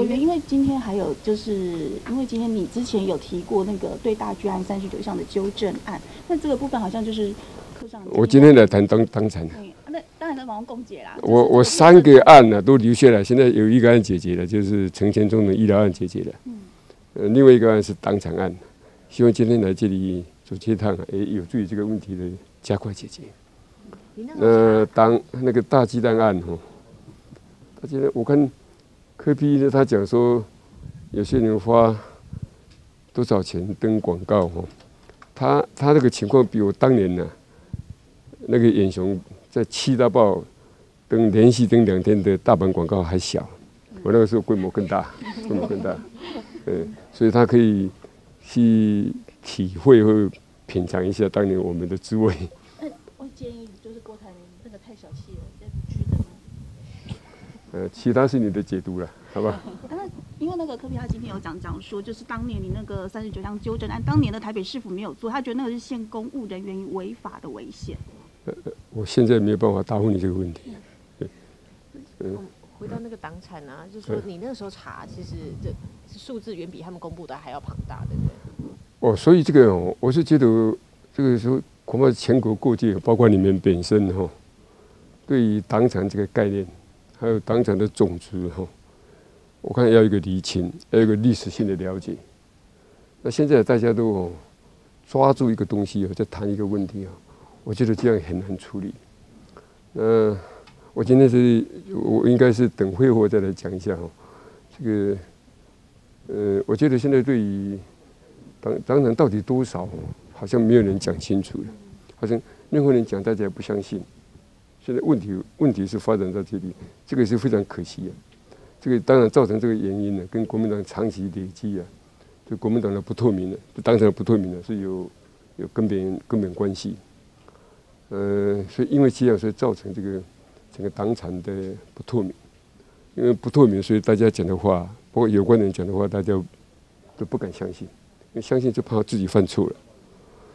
委员，因为今天还有就是因为今天你之前有提过那个对大巨案三十九项的纠正案，那这个部分好像就是课上我今天来谈当当产。对，那当然能马上共解啦。我我三个案呢都留下来，现在有一个案解决了，就是陈前中的医疗案解决了。嗯。呃，另外一个案是当场案，希望今天来这里做这趟，也有助于这个问题的加快解决。呃，当那个大鸡蛋案哈，他今天我看。科比呢？他讲说，有些人花多少钱登广告哦？他他那个情况比我当年呢，那个眼雄在七大报登连续登两天的大版广告还小。我那个时候规模更大，规模更大。嗯，所以他可以去体会和品尝一下当年我们的滋味。我建议就是郭台铭那个太小气了，要去的。呃，其他是你的解读了，好吧？那因为那个科比他今天有讲讲说，就是当年你那个三十九项纠正案，当年的台北市府没有做，他觉得那个是限公务人员于违法的危险。呃，我现在没有办法答复你这个问题。嗯，回到那个党产啊，就是说你那个时候查，其实这数字远比他们公布的还要庞大，对不对？哦，所以这个我是觉得这个时候恐怕全国各界，包括你们本身哈，对于党产这个概念。还有党产的种子哈，我看要一个厘清，要一个历史性的了解。那现在大家都抓住一个东西在谈一个问题啊，我觉得这样很难处理。那我今天是，我应该是等会后再来讲一下哈。这个，呃，我觉得现在对于党党产到底多少，好像没有人讲清楚了，好像任何人讲大家也不相信。现在问题问题是发展到这里，这个是非常可惜啊。这个当然造成这个原因呢，跟国民党长期累积啊，就国民党的不透明的，当成不透明的是有有根本根本关系。呃，所以因为这样，所以造成这个整个党产的不透明。因为不透明，所以大家讲的话，包括有关人讲的话，大家都不敢相信，因为相信就怕自己犯错了。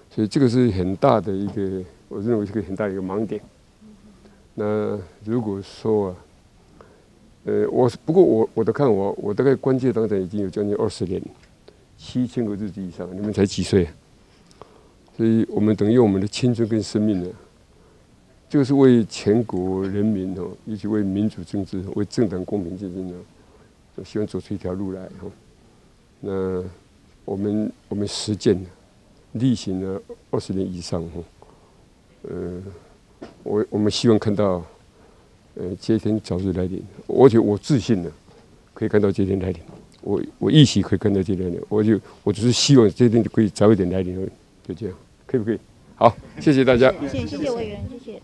所以这个是很大的一个，我认为是个很大的一个盲点。那如果说啊，呃，我不过我我的看我我大概关键当中已经有将近二十年，七千个日子以上，你们才几岁？所以我们等于我们的青春跟生命呢，就是为全国人民哦，以及为民主政治、为政党公平竞争呢，我希望走出一条路来哈。那我们我们实践例行了二十年以上哈，呃。我我们希望看到，呃，这一天早日来临。而且我自信呢，可以看到这一天来临。我我预期可以看到这一天来临，我就我只是希望这一天可以早一点来临，就这样，可以不可以？好，谢谢大家。谢谢谢谢委员，谢谢。